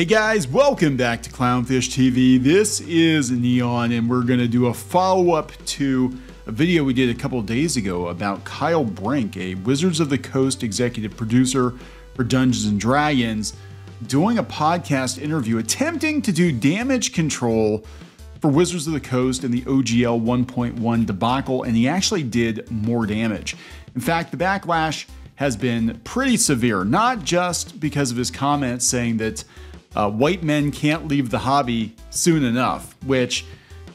Hey guys, welcome back to Clownfish TV. This is Kneon, and we're going to do a follow up to a video we did a couple days ago about Kyle Brink, a Wizards of the Coast executive producer for Dungeons and Dragons, doing a podcast interview attempting to do damage control for Wizards of the Coast in the OGL 1.1 debacle, and he actually did more damage. In fact, the backlash has been pretty severe, not just because of his comments saying that uh, white men can't leave the hobby soon enough, which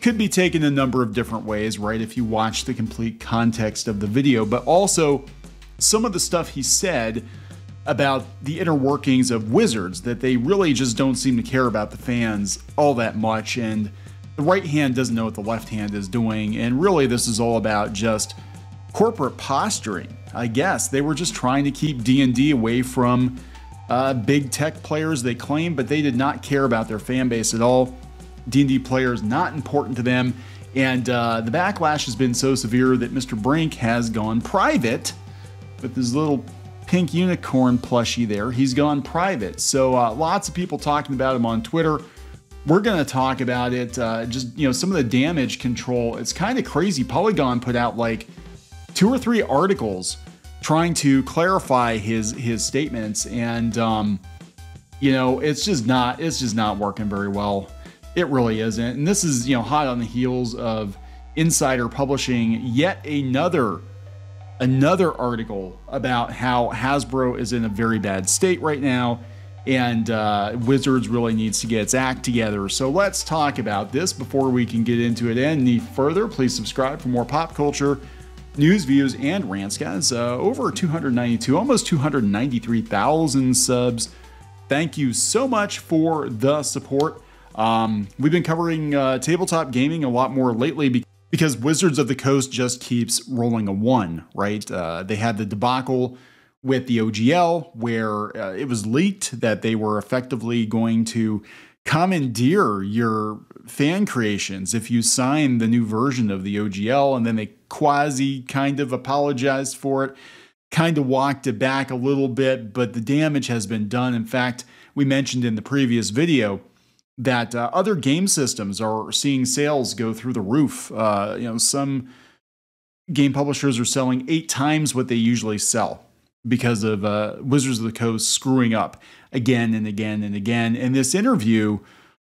could be taken a number of different ways, right? If you watch the complete context of the video, but also some of the stuff he said about the inner workings of Wizards that they really just don't seem to care about the fans all that much. And the right hand doesn't know what the left hand is doing. And really, this is all about just corporate posturing. I guess they were just trying to keep D&D away from uh, big tech players they claim, but they did not care about their fan base at all. D&D players not important to them, and uh, the backlash has been so severe that Mr. Brink has gone private with his little pink unicorn plushie there. He's gone private, so uh, lots of people talking about him on Twitter. We're going to talk about it. Uh, just you know, some of the damage control. It's kind of crazy. Polygon put out like two or three articles trying to clarify his his statements, and um, you know, it's just not it's just not working very well. It really isn't. And this is you know hot on the heels of Insider publishing yet another another article about how Hasbro is in a very bad state right now and uh, Wizards really needs to get its act together. So let's talk about this before we can get into it any further. Please subscribe for more pop culture news, views, and rants, guys. Uh, over 292, almost 293,000 subs. Thank you so much for the support. Um, we've been covering uh, tabletop gaming a lot more lately because Wizards of the Coast just keeps rolling a one, right? Uh, they had the debacle with the OGL where uh, it was leaked that they were effectively going to commandeer your fan creations if you sign the new version of the OGL and then they quasi kind of apologized for it, kind of walked it back a little bit, but the damage has been done. In fact, we mentioned in the previous video that uh, other game systems are seeing sales go through the roof. Uh, you know, some game publishers are selling eight times what they usually sell because of uh, Wizards of the Coast screwing up again and again and again. In this interview,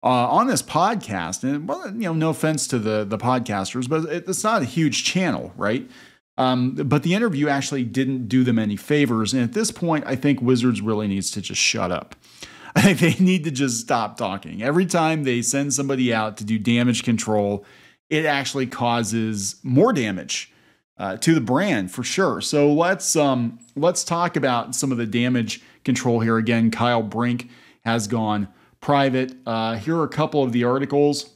uh, on this podcast, and well, you know, no offense to the the podcasters, but it's not a huge channel, right? Um, but the interview actually didn't do them any favors, and at this point, I think Wizards really needs to just shut up. I think they need to just stop talking. Every time they send somebody out to do damage control, it actually causes more damage uh, to the brand for sure. So let's um, let's talk about some of the damage control here. Again, Kyle Brink has gone private. Uh, here are a couple of the articles.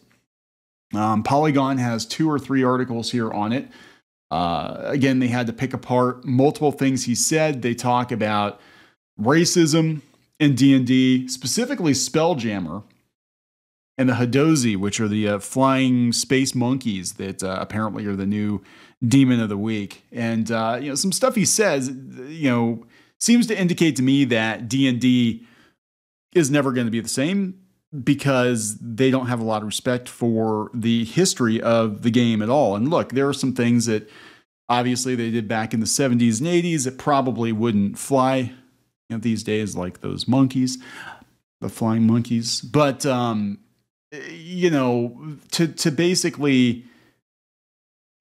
Um, Polygon has two or three articles here on it. Uh, again, they had to pick apart multiple things he said. They talk about racism in D&D, specifically Spelljammer, and the Hadozee, which are the uh, flying space monkeys that uh, apparently are the new demon of the week. And uh, you know, some stuff he says, you know, seems to indicate to me that D&D is never going to be the same because they don't have a lot of respect for the history of the game at all. And look, there are some things that obviously they did back in the 70s and 80s that probably wouldn't fly you know, these days, like those monkeys, the flying monkeys. But um, you know, to to basically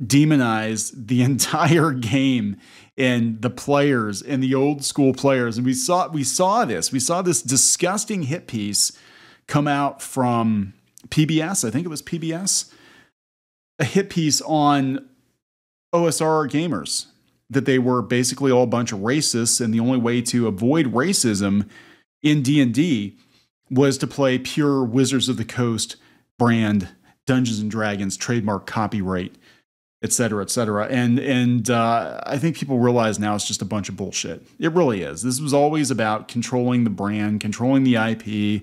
demonize the entire game and the players and the old school players. And we saw we saw this. We saw this disgusting hit piece come out from PBS. I think it was PBS. A hit piece on OSR gamers that they were basically all a bunch of racists and the only way to avoid racism in D&D was to play pure Wizards of the Coast brand Dungeons and Dragons trademark copyright et cetera, et cetera. And and uh, I think people realize now it's just a bunch of bullshit. It really is. This was always about controlling the brand, controlling the IP.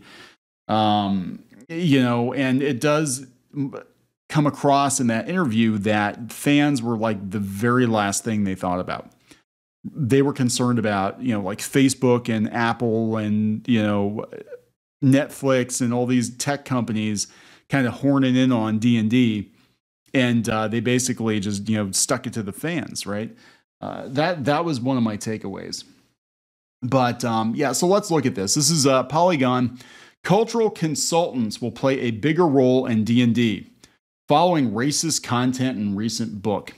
Um, you know, and it does come across in that interview that fans were like the very last thing they thought about. They were concerned about, you know, like Facebook and Apple and, you know, Netflix and all these tech companies kind of horning in on D and D, and uh, they basically just you know stuck it to the fans, right? Uh, that that was one of my takeaways. But um, yeah, so let's look at this. This is uh, Polygon. Cultural consultants will play a bigger role in D and D, following racist content in recent book.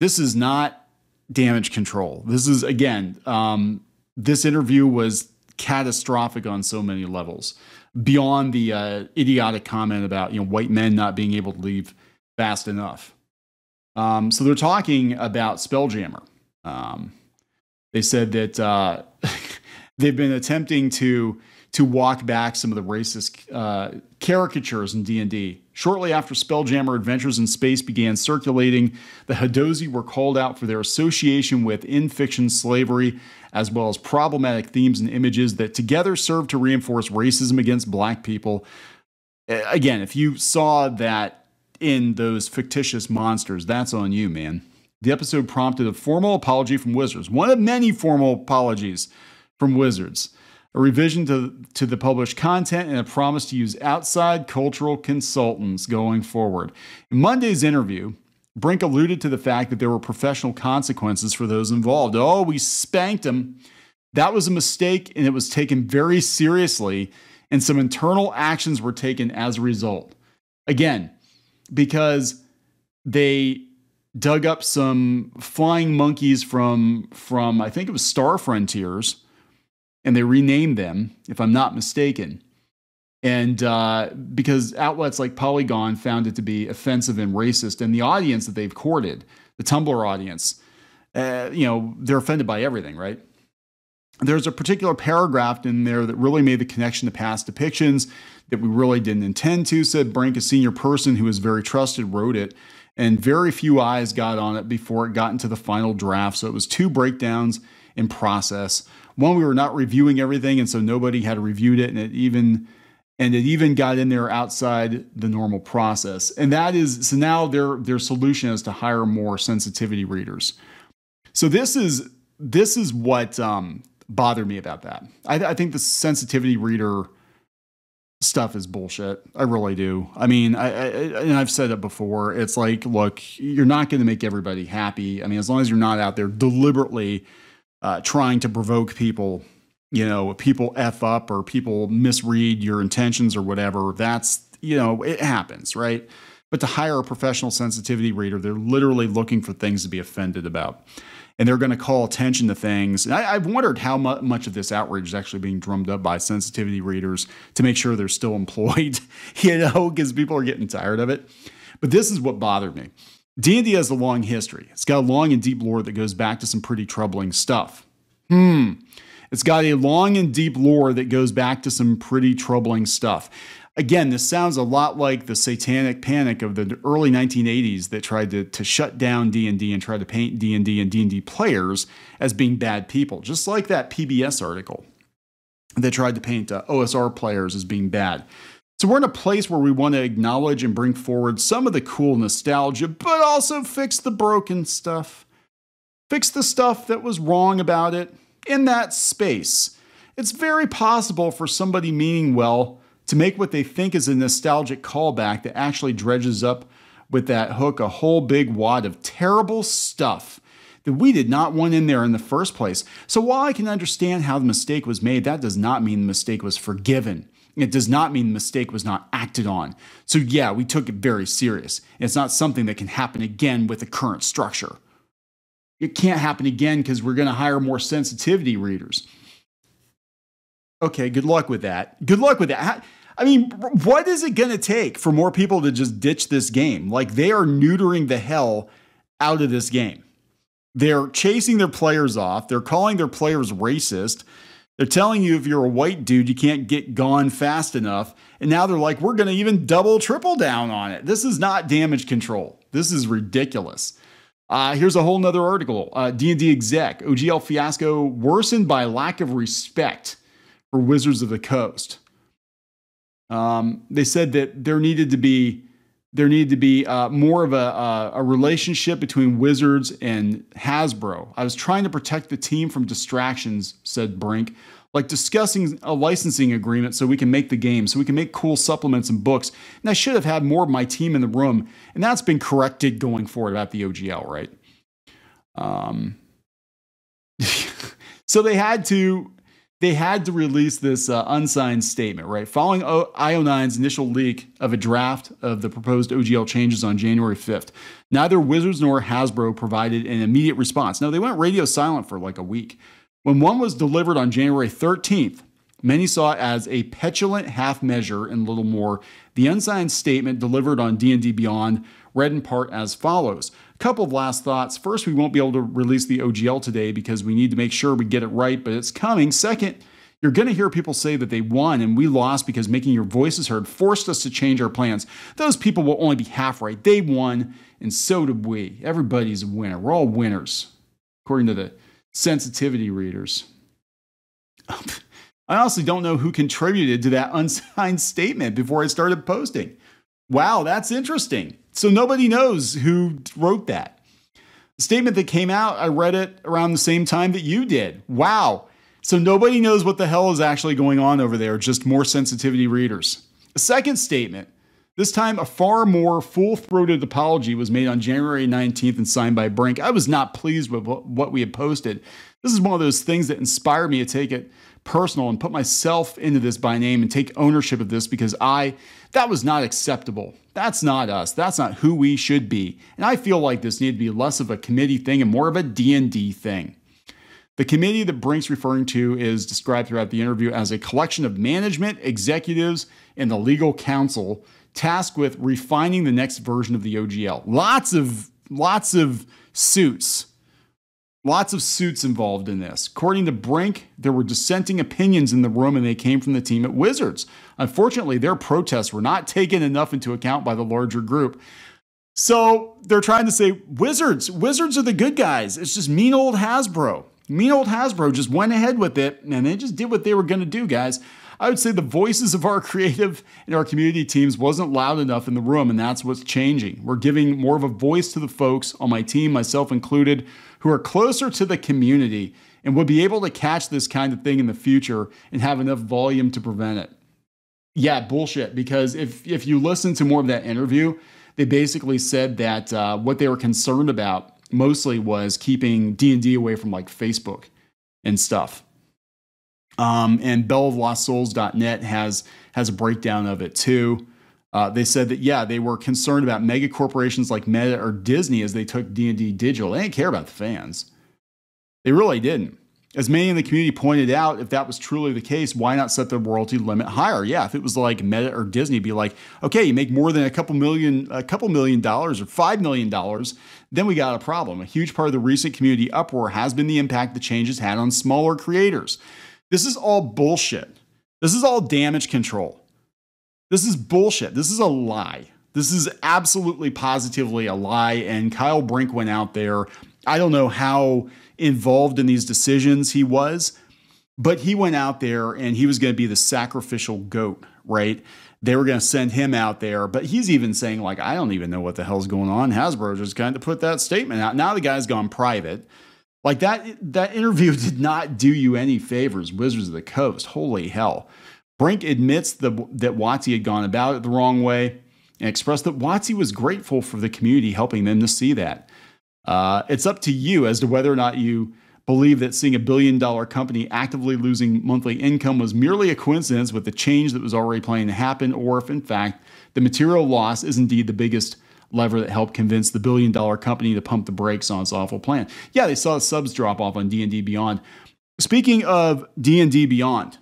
This is not damage control. This is again, um, this interview was catastrophic on so many levels. Beyond the uh, idiotic comment about you know white men not being able to leave fast enough. Um, so they're talking about Spelljammer. Um, they said that uh, they've been attempting to to walk back some of the racist uh, caricatures in D&D. Shortly after Spelljammer Adventures in Space began circulating, the Hadozee were called out for their association with in-fiction slavery, as well as problematic themes and images that together serve to reinforce racism against black people. Again, if you saw that in those fictitious monsters, that's on you, man. The episode prompted a formal apology from Wizards, one of many formal apologies from Wizards, a revision to, to the published content, and a promise to use outside cultural consultants going forward. In Monday's interview, Brink alluded to the fact that there were professional consequences for those involved. Oh, we spanked them. That was a mistake, and it was taken very seriously, and some internal actions were taken as a result. Again, because they dug up some flying monkeys from from I think it was Star Frontiers, and they renamed them, if I'm not mistaken. And uh, because outlets like Polygon found it to be offensive and racist, and the audience that they've courted, the Tumblr audience, uh, you know, they're offended by everything, right? There's a particular paragraph in there that really made the connection to past depictions that we really didn't intend to, said Brink, a senior person who is very trusted, wrote it and very few eyes got on it before it got into the final draft. So it was two breakdowns in process. One, we were not reviewing everything, and so nobody had reviewed it, and it even and it even got in there outside the normal process. And that is so now their their solution is to hire more sensitivity readers. So this is this is what um, bothered me about that. I, I think the sensitivity reader stuff is bullshit. I really do. I mean, I, I, and I've said it before. It's like, look, you're not going to make everybody happy. I mean, as long as you're not out there deliberately uh, trying to provoke people, you know, people f up or people misread your intentions or whatever. That's you know, it happens, right? But to hire a professional sensitivity reader, they're literally looking for things to be offended about and they're going to call attention to things. I, have wondered how mu- much of this outrage is actually being drummed up by sensitivity readers to make sure they're still employed, you know, because people are getting tired of it. But this is what bothered me. D&D has a long history. It's got a long and deep lore that goes back to some pretty troubling stuff. Hmm. It's got a long and deep lore that goes back to some pretty troubling stuff. Again, this sounds a lot like the satanic panic of the early 1980s that tried to, to shut down D&D and try to paint D&D and D&D players as being bad people, just like that PBS article that tried to paint uh, OSR players as being bad. So we're in a place where we want to acknowledge and bring forward some of the cool nostalgia, but also fix the broken stuff. Fix the stuff that was wrong about it in that space. It's very possible for somebody meaning well to make what they think is a nostalgic callback that actually dredges up with that hook a whole big wad of terrible stuff that we did not want in there in the first place. So while I can understand how the mistake was made, that does not mean the mistake was forgiven. It does not mean the mistake was not acted on. So yeah, we took it very serious. It's not something that can happen again with the current structure. It can't happen again because we're going to hire more sensitivity readers. Okay, good luck with that. Good luck with that. I mean, what is it going to take for more people to just ditch this game? Like, they are neutering the hell out of this game. They're chasing their players off. They're calling their players racist. They're telling you if you're a white dude, you can't get gone fast enough. And now they're like, we're going to even double, triple down on it. This is not damage control. This is ridiculous. Uh, here's a whole nother article. Uh, D&D exec, OGL fiasco worsened by lack of respect for Wizards of the Coast. Um, they said that there needed to be there needed to be uh, more of a, a, a, relationship between Wizards and Hasbro. I was trying to protect the team from distractions, said Brink, like discussing a licensing agreement so we can make the game, so we can make cool supplements and books. And I should have had more of my team in the room. And that's been corrected going forward about the OGL, right? Um, so they had to they had to release this uh, unsigned statement, right? Following o- IO9's initial leak of a draft of the proposed OGL changes on January 5th, neither Wizards nor Hasbro provided an immediate response. Now, they went radio silent for like a week. When one was delivered on January 13th, many saw it as a petulant half measure and little more. The unsigned statement delivered on D&D Beyond read in part as follows. A couple of last thoughts. First, we won't be able to release the OGL today because we need to make sure we get it right, but it's coming. Second, you're going to hear people say that they won and we lost because making your voices heard forced us to change our plans. Those people will only be half right. They won, and so did we. Everybody's a winner. We're all winners, according to the sensitivity readers. I honestly don't know who contributed to that unsigned statement before I started posting. Wow, that's interesting. So nobody knows who wrote that. The statement that came out, I read it around the same time that you did. Wow. So nobody knows what the hell is actually going on over there, just more sensitivity readers. A second statement, this time a far more full throated apology was made on January 19th and signed by Brink. I was not pleased with what we had posted. This is one of those things that inspired me to take it personal and put myself into this by name and take ownership of this because I that was not acceptable. That's not us. That's not who we should be. And I feel like this needed to be less of a committee thing and more of a D&D thing. The committee that Brink's referring to is described throughout the interview as a collection of management, executives, and the legal counsel tasked with refining the next version of the OGL. Lots of lots of suits Lots of suits involved in this. According to Brink, there were dissenting opinions in the room and they came from the team at Wizards. Unfortunately, their protests were not taken enough into account by the larger group. So they're trying to say, Wizards, Wizards are the good guys. It's just mean old Hasbro. Mean old Hasbro just went ahead with it and they just did what they were going to do, guys. I would say the voices of our creative and our community teams wasn't loud enough in the room, and that's what's changing. We're giving more of a voice to the folks on my team, myself included, who are closer to the community and would be able to catch this kind of thing in the future and have enough volume to prevent it. Yeah, bullshit. Because if if you listen to more of that interview, they basically said that uh, what they were concerned about mostly was keeping D and D away from like Facebook and stuff. Um, and belloflostsouls.net has has a breakdown of it too. Uh, they said that yeah, they were concerned about mega corporations like Meta or Disney as they took D and D digital. They didn't care about the fans. They really didn't. As many in the community pointed out, if that was truly the case, why not set the royalty limit higher? Yeah, if it was like Meta or Disney, be like, okay, you make more than a couple million, a couple million dollars or five million dollars, then we got a problem. A huge part of the recent community uproar has been the impact the changes had on smaller creators. This is all bullshit. This is all damage control. This is bullshit. This is a lie. This is absolutely positively a lie. And Kyle Brink went out there. I don't know how involved in these decisions he was, but he went out there and he was going to be the sacrificial goat, right? They were going to send him out there, but he's even saying, like, I don't even know what the hell's going on. Hasbro just kind of put that statement out. Now the guy's gone private. Like that that interview did not do you any favors, Wizards of the Coast. Holy hell. Brink admits the, that WotC had gone about it the wrong way and expressed that WotC was grateful for the community helping them to see that. Uh, it's up to you as to whether or not you believe that seeing a billion dollar company actively losing monthly income was merely a coincidence with the change that was already planning to happen, or if in fact the material loss is indeed the biggest lever that helped convince the billion dollar company to pump the brakes on its awful plan. Yeah, they saw the subs drop off on D&D Beyond. Speaking of D&D Beyond,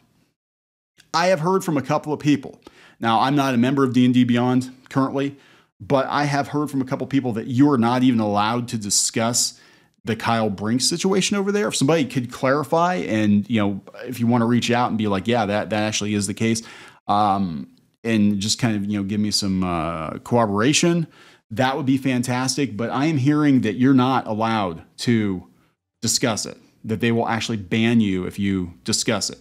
I have heard from a couple of people. Now, I'm not a member of D&D Beyond currently, but I have heard from a couple of people that you are not even allowed to discuss the Kyle Brink situation over there. If somebody could clarify and, you know, if you want to reach out and be like, yeah, that, that actually is the case, um, and just kind of, you know, give me some uh, cooperation that would be fantastic. But I am hearing that you're not allowed to discuss it, that they will actually ban you if you discuss it.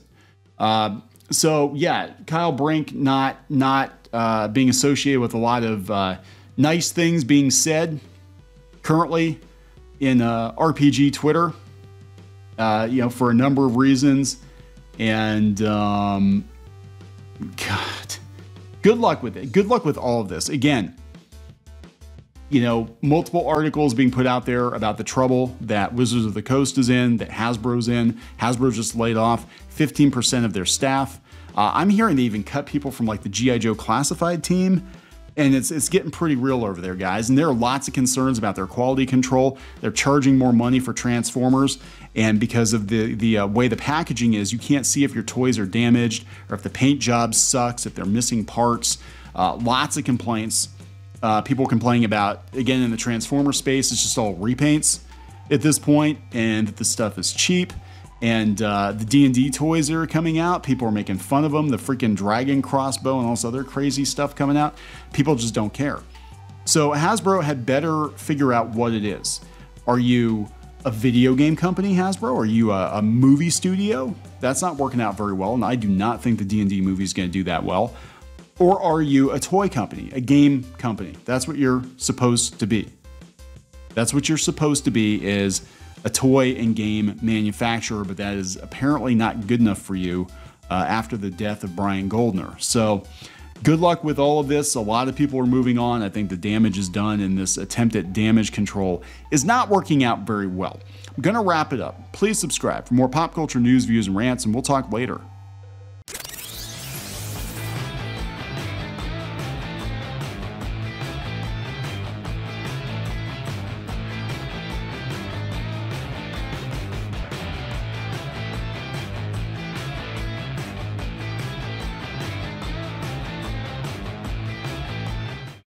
Uh, so yeah, Kyle Brink not not uh, being associated with a lot of uh, nice things being said currently in uh, RPG Twitter, uh, you know, for a number of reasons. And um, God, good luck with it. Good luck with all of this. Again, you know, multiple articles being put out there about the trouble that Wizards of the Coast is in, that Hasbro's in. Hasbro just laid off 15% of their staff. Uh, I'm hearing they even cut people from like the G.I. Joe classified team. And it's, it's getting pretty real over there, guys. And there are lots of concerns about their quality control. They're charging more money for Transformers. And because of the, the uh, way the packaging is, you can't see if your toys are damaged or if the paint job sucks, if they're missing parts. Uh, lots of complaints. Uh, people complaining about, again, in the Transformer space, it's just all repaints at this point, and the stuff is cheap and uh, the D&D toys that are coming out, people are making fun of them. The freaking dragon crossbow and all this other crazy stuff coming out, people just don't care. So Hasbro had better figure out what it is. Are you a video game company, Hasbro? Are you a, a movie studio? That's not working out very well, and I do not think the D&D movie is going to do that well. Or are you a toy company, a game company? That's what you're supposed to be. That's what you're supposed to be is a toy and game manufacturer, but that is apparently not good enough for you uh, after the death of Brian Goldner. So, good luck with all of this. A lot of people are moving on. I think the damage is done, and this attempt at damage control is not working out very well. I'm to wrap it up. Please subscribe for more pop culture news, views, and rants, and we'll talk later.